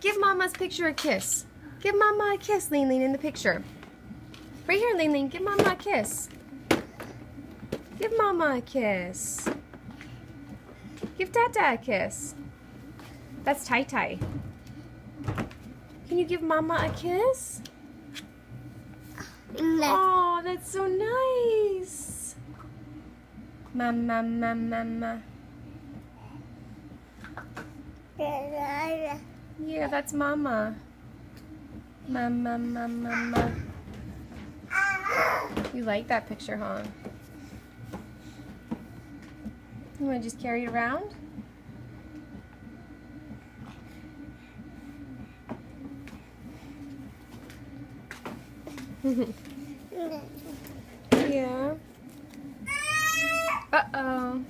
Give Mama's picture a kiss. Give Mama a kiss, Lean Lean, in the picture. Right here, Lean Lean. Give Mama a kiss. Give Mama a kiss. Give Dada a kiss. That's Tai Tai. Can you give Mama a kiss? Oh, that's so nice. Mama, mama, mama. Yeah, that's Mama. Mama, mama, mama. You like that picture, huh? You want to just carry it around? yeah. Uh-oh.